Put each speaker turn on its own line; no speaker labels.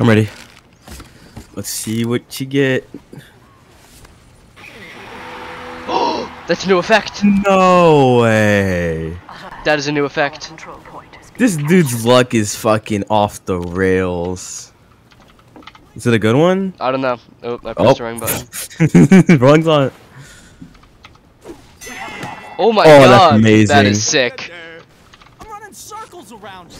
I'm ready. Let's see what you get.
That's a new effect.
No way.
That is a new effect.
This dude's luck is fucking off the rails. Is it a good one?
I don't know. Oh, I
Oh.
the wrong button.
wrong on.
Oh my
Oh, that's
god. That's
amazing.
That is sick.
I'm running circles around.